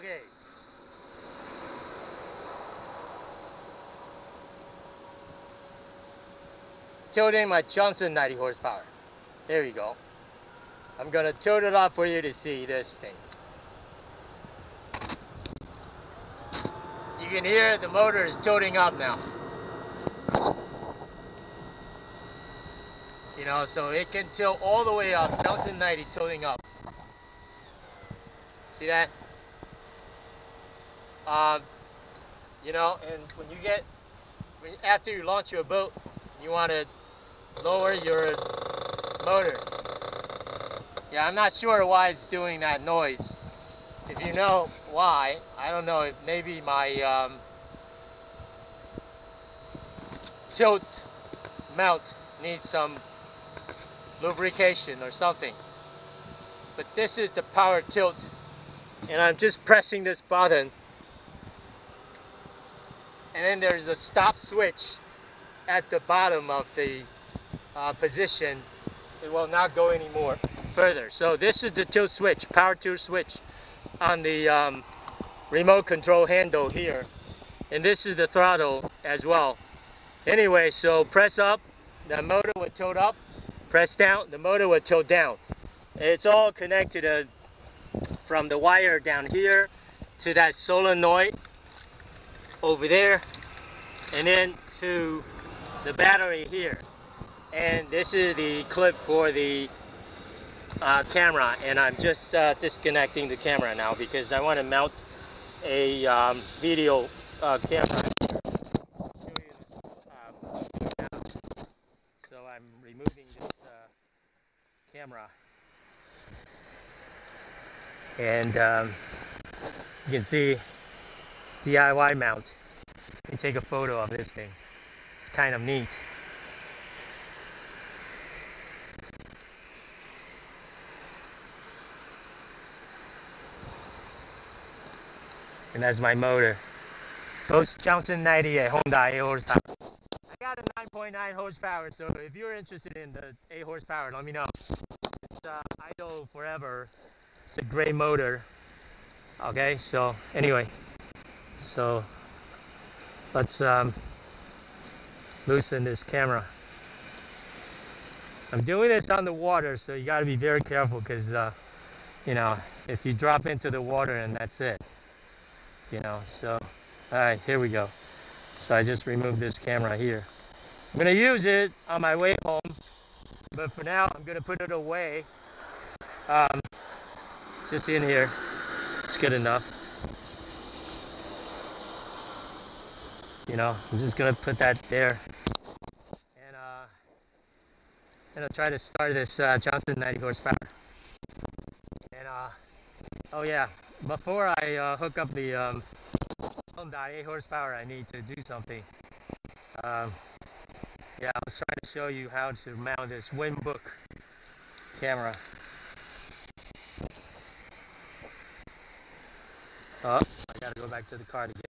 Okay. Tilting my Johnson 90 horsepower. There we go. I'm gonna tilt it up for you to see this thing. You can hear the motor is tilting up now. You know, so it can tilt all the way up, Johnson 90 tilting up. See that? Um, you know, and when you get, when, after you launch your boat, you want to lower your motor. Yeah, I'm not sure why it's doing that noise. If you know why, I don't know, maybe my um, tilt mount needs some lubrication or something. But this is the power tilt and I'm just pressing this button and then there's a stop switch at the bottom of the uh, position. It will not go any more further. So this is the tilt switch power tilt switch on the um, remote control handle here. And this is the throttle as well. Anyway so press up the motor will tilt up press down the motor will tilt down. It's all connected uh, from the wire down here to that solenoid over there and then to the battery here. And this is the clip for the uh, camera and I'm just uh, disconnecting the camera now because I want to mount a um, video uh, camera. So I'm removing this uh, camera. And um, you can see DIY mount. and take a photo of this thing. It's kind of neat. And that's my motor. Both Johnson 98 Honda 8 horsepower. I got a 9.9 horsepower, so if you're interested in the 8 horsepower, let me know. It's uh, idle forever. It's a gray motor. Okay, so anyway, so let's um, loosen this camera. I'm doing this on the water, so you got to be very careful because, uh, you know, if you drop into the water and that's it, you know, so, all right, here we go. So I just removed this camera here. I'm to use it on my way home, but for now, I'm to put it away. Um, just in here. It's good enough. You know, I'm just gonna put that there. And uh, and I'll try to start this uh, Johnson 90 horsepower. And uh, oh yeah, before I uh, hook up the um, Honda 8 horsepower, I need to do something. Um, yeah, I was trying to show you how to mount this Winbook camera. Oh, I gotta go back to the car to get